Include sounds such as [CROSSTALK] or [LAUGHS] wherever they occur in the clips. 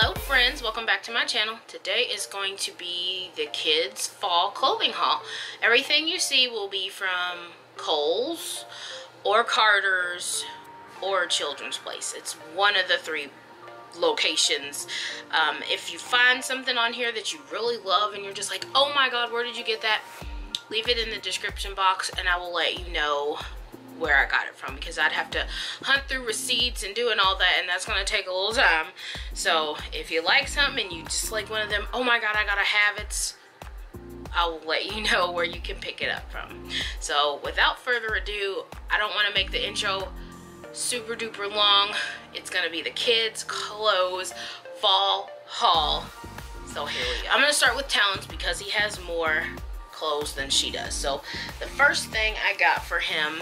Hello friends, welcome back to my channel. Today is going to be the kids fall clothing haul. Everything you see will be from Kohl's or Carter's or Children's Place. It's one of the three locations. Um, if you find something on here that you really love and you're just like, oh my god, where did you get that? Leave it in the description box and I will let you know where I got it from because I'd have to hunt through receipts and doing all that and that's going to take a little time. So if you like something and you just like one of them, oh my god, I gotta have it, I will let you [LAUGHS] know where you can pick it up from. So without further ado, I don't want to make the intro super duper long. It's to be the kids' clothes fall haul. So here we go. I'm to start with Talons because he has more clothes than she does. So the first thing I got for him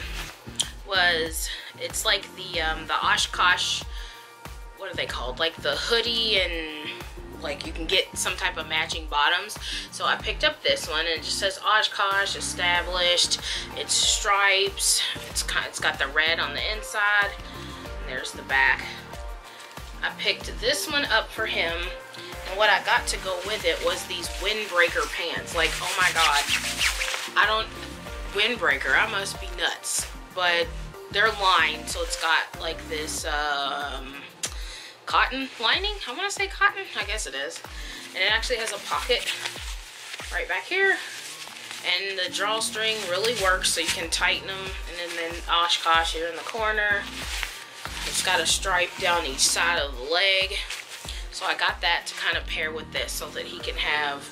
was it's like the um, the Oshkosh what are they called? Like the hoodie and like you can get some type of matching bottoms. So I picked up this one and it just says Oshkosh established. It's stripes. It's it's got the red on the inside. There's the back. I picked this one up for him. And what I got to go with it was these windbreaker pants. Like oh my god. I don't windbreaker I must be nuts. But they're lined, so it's got like this um, cotton lining. I want to say cotton. I guess it is. And it actually has a pocket right back here. And the drawstring really works, so you can tighten them. And then, then Oshkosh here in the corner. It's got a stripe down each side of the leg. So I got that to kind of pair with this so that he can have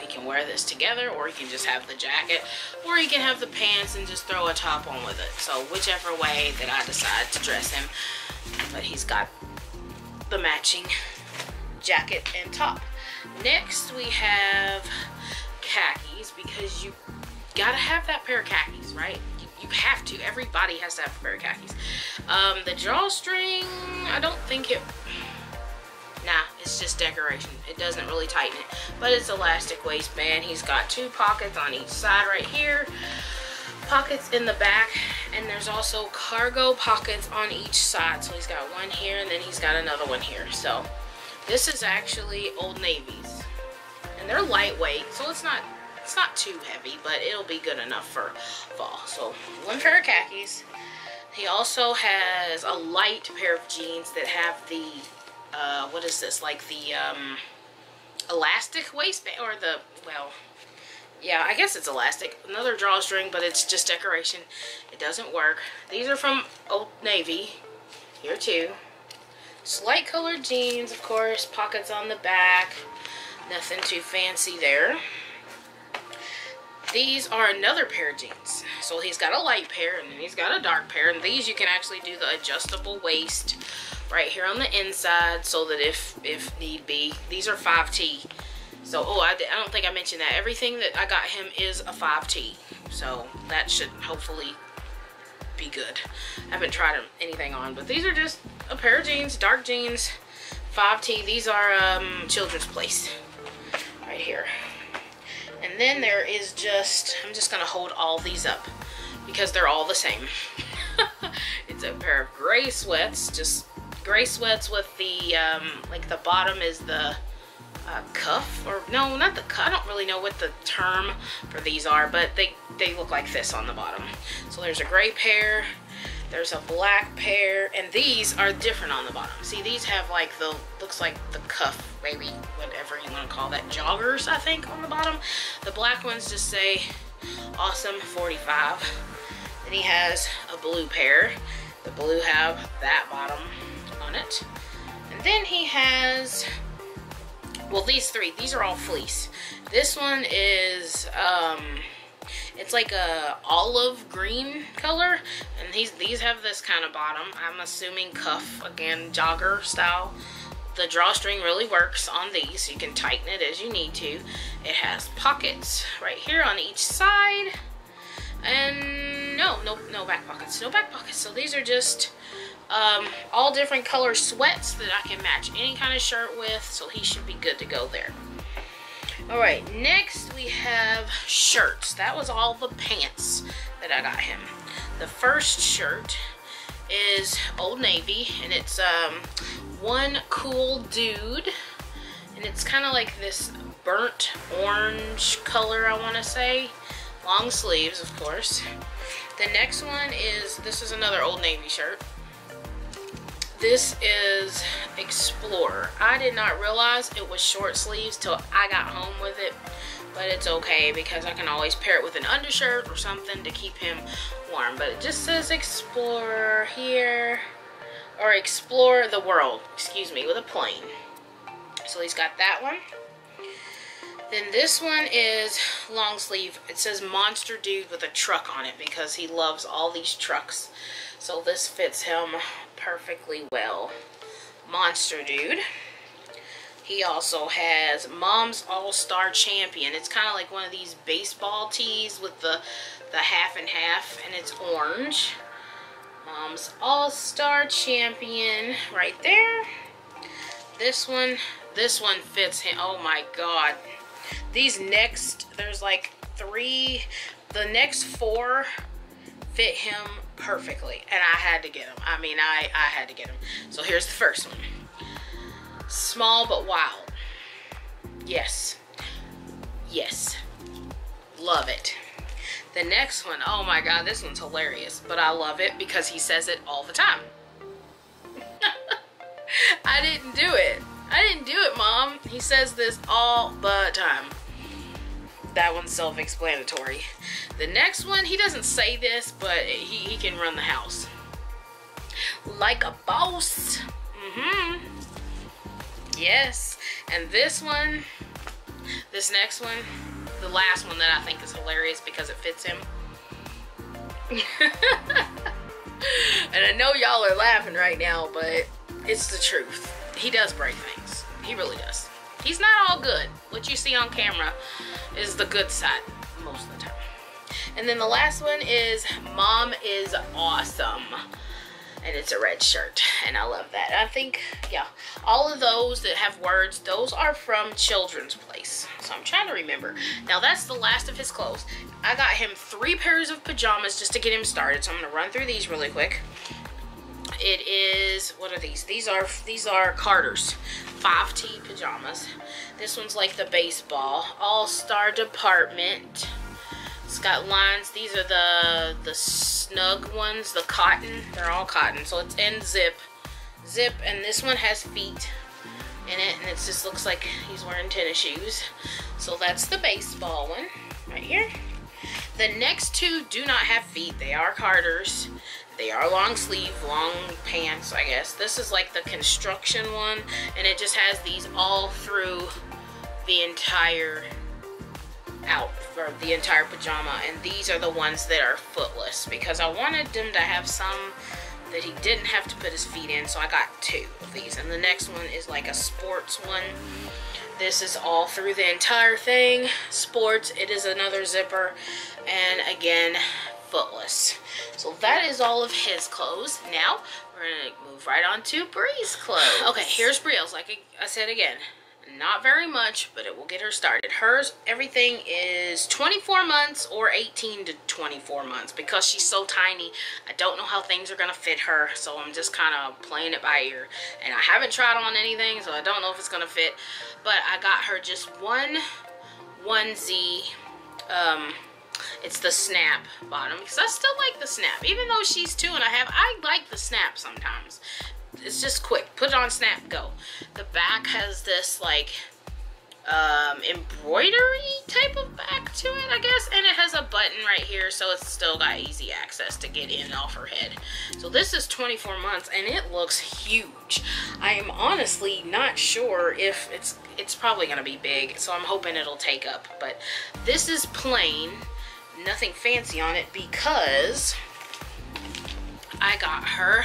he can wear this together or he can just have the jacket or he can have the pants and just throw a top on with it. So whichever way that I decide to dress him. But he's got the matching jacket and top. Next we have khakis because you gotta have that pair of khakis, right? You, have to. Everybody has to have a pair of khakis. Um, the drawstring, I don't think it Nah, it's just decoration. It doesn't really tighten it. But it's elastic waistband. He's got two pockets on each side right here. Pockets in the back. And there's also cargo pockets on each side. So he's got one here and then he's got another one here. So this is actually Old Navy's. And they're lightweight. So it's not it's not too heavy, but it'll be good enough for fall. So one pair of khakis. He also has a light pair of jeans that have the uh, what is this, like the um, elastic waistband, or the, well, yeah, I guess it's elastic. Another drawstring, but it's just decoration. It doesn't work. These are from Old Navy, here too. Slight colored jeans, of course, pockets on the back. Nothing too fancy there. These are another pair of jeans. So he's got a light pair and then he's got a dark pair. And these you can actually do the adjustable waist right here on the inside so that if if need be these are 5t so oh I, I don't think I mentioned that. Everything that I got him is a 5t so that should hopefully be good. I haven't tried anything on but these are just a pair of jeans dark jeans 5t these are um, children's place right here. And then there is just I'm just gonna hold all these up because they're all the same. [LAUGHS] It's a pair of gray sweats just gray sweats with the, um, like the bottom is the uh, cuff, or no, not the cuff. I don't really know what the term for these are, but they, they look like this on the bottom. So there's a gray pair, there's a black pair, and these are different on the bottom. See, these have like the, looks like the cuff, maybe, whatever you want to call that, joggers, I think, on the bottom. The black ones just say, awesome 45. Then he has a blue pair. The blue have that bottom on it. And then he has, well, these three, these are all fleece. This one is, um, it's like a olive green color. And these, these have this kind of bottom. I'm assuming cuff, again, jogger style. The drawstring really works on these. You can tighten it as you need to. It has pockets right here on each side. And no, no, no back pockets. No back pockets. So these are just um, all different color sweats that I can match any kind of shirt with, so he should be good to go there. All right, next we have shirts. That was all the pants that I got him. The first shirt is Old Navy, and it's um, one cool dude, and it's kind of like this burnt orange color, I want to say. Long sleeves, of course. The next one is, this is another Old Navy shirt. This is Explorer. I did not realize it was short sleeves till I got home with it, but it's okay because I can always pair it with an undershirt or something to keep him warm. But it just says Explorer here, or Explore the World, excuse me, with a plane. So he's got that one. Then this one is long sleeve. It says Monster Dude with a truck on it because he loves all these trucks. So this fits him perfectly well. Monster Dude. He also has Mom's All-Star Champion. It's kind of like one of these baseball tees with the, the half and half, and it's orange. Mom's All-Star Champion right there. This one, this one fits him. Oh my God. These next, there's like three, the next four fit him perfectly. And I had to get them. I mean, I, I had to get them. So here's the first one. Small but wild. Yes. Yes. Love it. The next one, oh my god, this one's hilarious. But I love it because he says it all the time. [LAUGHS] I didn't do it. I didn't do it, Mom. He says this all the time. That one's self-explanatory. The next one, he doesn't say this, but he, he can run the house. Like a boss. Mm-hmm. Yes. And this one, this next one, the last one that I think is hilarious because it fits him. [LAUGHS] and I know y'all are laughing right now, but it's the truth. He does break things. He really does. He's not all good. What you see on camera is the good side most of the time. And then the last one is Mom is Awesome. And it's a red shirt. And I love that. I think, yeah, all of those that have words, those are from Children's Place. So I'm trying to remember. Now that's the last of his clothes. I got him three pairs of pajamas just to get him started. So I'm going to run through these really quick. It is, what are these? These are, these are Carter's 5T pajamas. This one's like the baseball. All-Star Department. It's got lines. These are the the snug ones, the cotton. They're all cotton. So it's in zip. Zip. And this one has feet in it. And it just looks like he's wearing tennis shoes. So that's the baseball one right here. The next two do not have feet. They are Carter's. They are long sleeve, long pants, I guess. This is like the construction one, and it just has these all through the entire out, or the entire pajama. And these are the ones that are footless, because I wanted them to have some that he didn't have to put his feet in, so I got two of these. And the next one is like a sports one. This is all through the entire thing. Sports, it is another zipper. And again, footless. So that is all of his clothes. Now, we're to move right on to Bree's clothes. Okay, here's Bree's. Like I said again, not very much, but it will get her started. Hers, everything is 24 months or 18 to 24 months because she's so tiny. I don't know how things are going to fit her, so I'm just kind of playing it by ear. And I haven't tried on anything, so I don't know if it's going to fit. But I got her just one onesie um, it's the snap bottom because I still like the snap. Even though she's two and a half, I like the snap sometimes. It's just quick. Put it on snap, go. The back has this like um, embroidery type of back to it, I guess. And it has a button right here, so it's still got easy access to get in and off her head. So this is 24 months, and it looks huge. I am honestly not sure if it's, it's probably going to be big, so I'm hoping it'll take up. But this is plain nothing fancy on it because I got her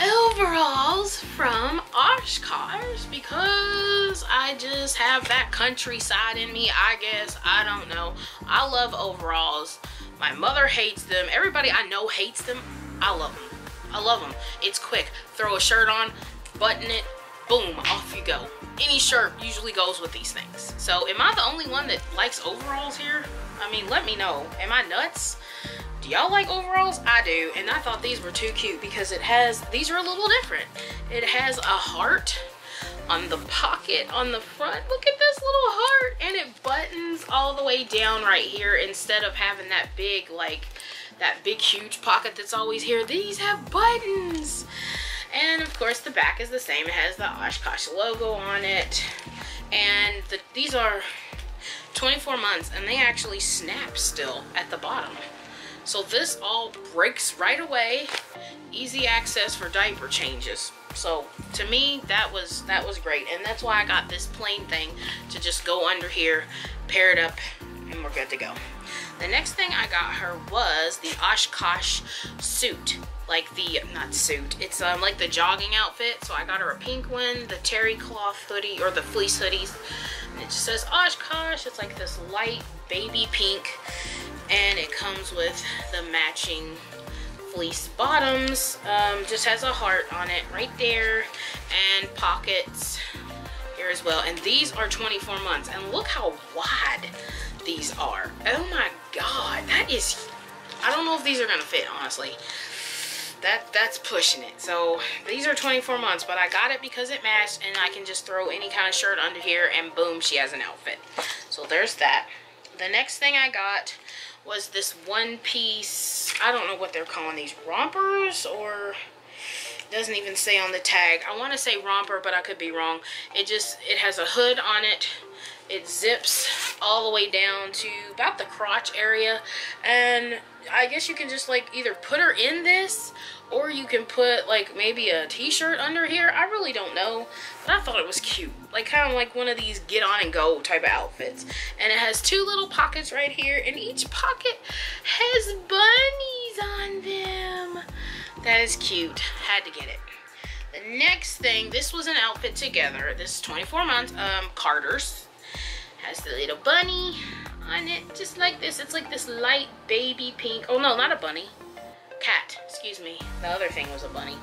overalls from Oshkosh because I just have that countryside in me, I guess. I don't know. I love overalls. My mother hates them. Everybody I know hates them. I love them. I love them. It's quick. Throw a shirt on, button it, boom, off you go. Any shirt usually goes with these things. So am I the only one that likes overalls here? I mean, let me know. Am I nuts? Do y'all like overalls? I do. And I thought these were too cute because it has, these are a little different. It has a heart on the pocket on the front. Look at this little heart. And it buttons all the way down right here instead of having that big, like, that big, huge pocket that's always here. These have buttons. And of course the back is the same. It has the Oshkosh logo on it. And the, these are 24 months and they actually snap still at the bottom. So this all breaks right away. Easy access for diaper changes. So to me, that was that was great. And that's why I got this plain thing to just go under here, pair it up, and we're good to go. The next thing I got her was the Oshkosh suit. Like the, not suit, it's um, like the jogging outfit. So I got her a pink one, the terry cloth hoodie, or the fleece hoodies. And it just says Oshkosh. It's like this light baby pink. And it comes with the matching fleece bottoms. Um, just has a heart on it right there. And pockets here as well. And these are 24 months. And look how wide these are. Oh my god, that is, I don't know if these are gonna fit, honestly. That, that's pushing it. So these are 24 months, but I got it because it matched and I can just throw any kind of shirt under here and boom, she has an outfit. So there's that. The next thing I got was this one piece, I don't know what they're calling these, rompers or doesn't even say on the tag. I want to say romper, but I could be wrong. It just, it has a hood on it it zips all the way down to about the crotch area. And I guess you can just like either put her in this or you can put like maybe a t-shirt under here. I really don't know but I thought it was cute. Like kind of like one of these get on and go type of outfits. And it has two little pockets right here and each pocket has bunnies on them. That is cute. Had to get it. The next thing this was an outfit together. This is 24 months um Carter's has the little bunny on it, just like this. It's like this light baby pink. Oh no, not a bunny. Cat, excuse me. The other thing was a bunny.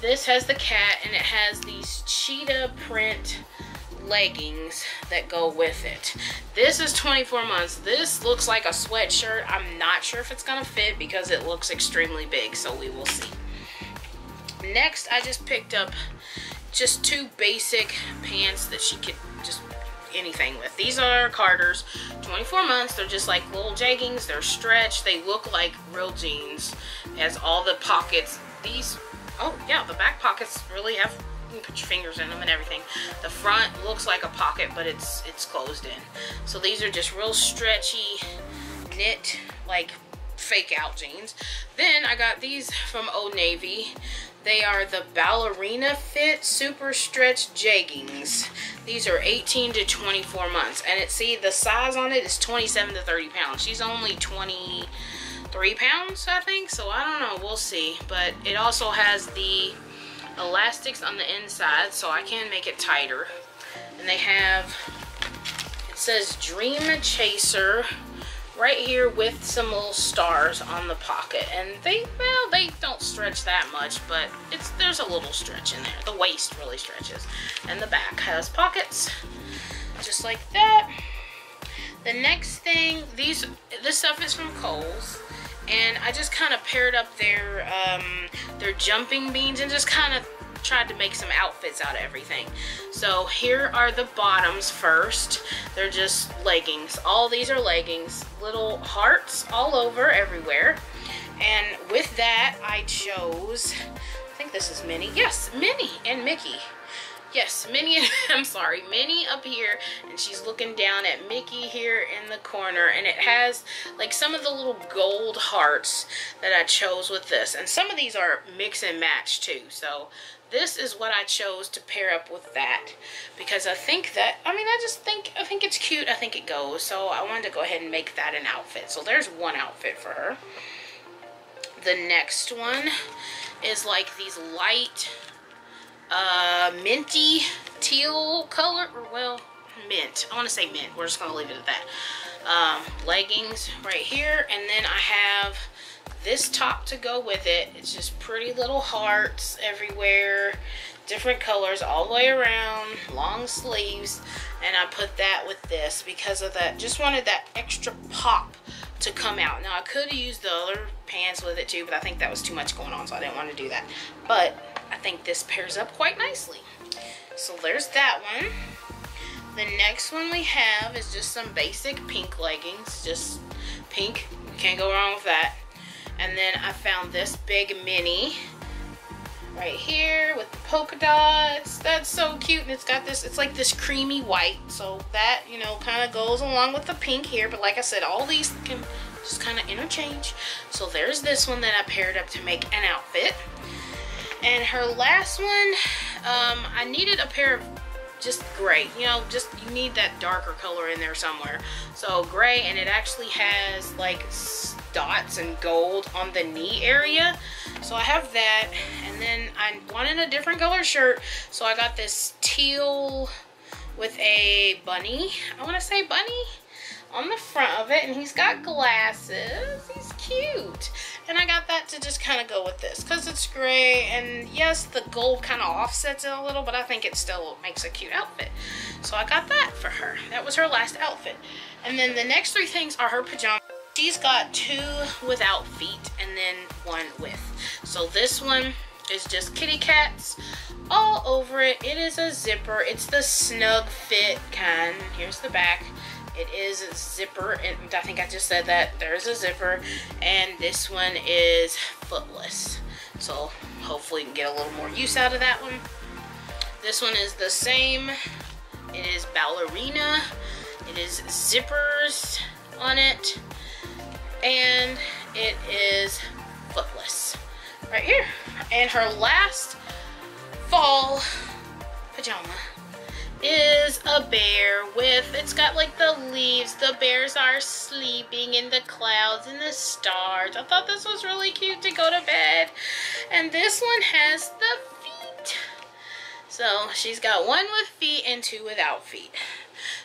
This has the cat and it has these cheetah print leggings that go with it. This is 24 months. This looks like a sweatshirt. I'm not sure if it's gonna fit because it looks extremely big, so we will see. Next, I just picked up just two basic pants that she could anything with. These are Carter's, 24 months. They're just like little jeggings. They're stretched. They look like real jeans. Has all the pockets. These, oh yeah, the back pockets really have you put your fingers in them and everything. The front looks like a pocket, but it's it's closed in. So these are just real stretchy, knit, like fake out jeans. Then I got these from Old Navy. They are the Ballerina Fit Super Stretch Jeggings. These are 18 to 24 months. And it see the size on it is 27 to 30 pounds. She's only 23 pounds, I think. So I don't know. We'll see. But it also has the elastics on the inside so I can make it tighter. And they have, it says Dream Chaser right here with some little stars on the pocket. And they well they don't stretch that much but it's there's a little stretch in there. The waist really stretches. And the back has pockets just like that. The next thing these this stuff is from Kohl's. And I just kind of paired up their um, their jumping beans and just kind of tried to make some outfits out of everything. So here are the bottoms first. They're just leggings. All these are leggings. Little hearts all over everywhere. And with that, I chose, I think this is Minnie. Yes, Minnie and Mickey. Yes, Minnie, [LAUGHS] I'm sorry, Minnie up here, and she's looking down at Mickey here in the corner, and it has like some of the little gold hearts that I chose with this. And some of these are mix and match too, so this is what I chose to pair up with that because I think that I mean I just think I think it's cute I think it goes so I wanted to go ahead and make that an outfit so there's one outfit for her the next one is like these light uh, minty teal color or well mint I want to say mint we're just gonna leave it at that um, leggings right here and then I have this top to go with it. It's just pretty little hearts everywhere. different colors all the way around, long sleeves, and I put that with this because of that. Just wanted that extra pop to come out. Now I could have used the other pants with it too, but I think that was too much going on, so I didn't want to do that. But I think this pairs up quite nicely. So there's that one. The next one we have is just some basic pink leggings, just pink, can't go wrong with that. And then I found this big Minnie right here with the polka dots. That's so cute. And it's got this, it's like this creamy white. So that, you know, kind of goes along with the pink here. But like I said, all these can just kind of interchange. So there's this one that I paired up to make an outfit. And her last one, um, I needed a pair of just gray. You know, just you need that darker color in there somewhere. So gray, and it actually has like dots and gold on the knee area. So I have that. And then I wanted a different color shirt. So I got this teal with a bunny. I want to say bunny on the front of it. And he's got glasses. He's cute. And I got that to just kind of go with this because it's gray. And yes, the gold kind of offsets it a little, but I think it still makes a cute outfit. So I got that for her. That was her last outfit. And then the next three things are her pajamas. She's got two without feet and then one with. So this one is just kitty cats all over it. It is a zipper. It's the snug fit kind. Here's the back. It is a zipper, and I think I just said that. There's a zipper, and this one is footless. So hopefully you can get a little more use out of that one. This one is the same. It is ballerina. It is zippers on it and it is footless right here. And her last fall pajama is a bear with, it's got like the leaves, the bears are sleeping in the clouds and the stars. I thought this was really cute to go to bed. And this one has the feet. So she's got one with feet and two without feet.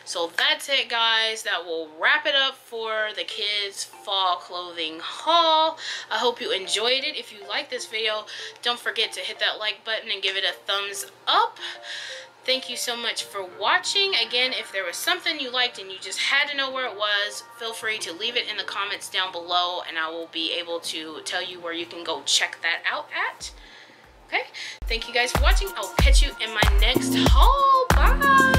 So that's it guys. That will wrap it up for the kids fall clothing haul. I hope you enjoyed it. If you like this video, don't forget to hit that like button and give it a thumbs up. Thank you so much for watching. Again, if there was something you liked and you just had to know where it was, feel free to leave it in the comments down below and I will be able to tell you where you can go check that out at. Okay, thank you guys for watching. I'll catch you in my next haul. Bye!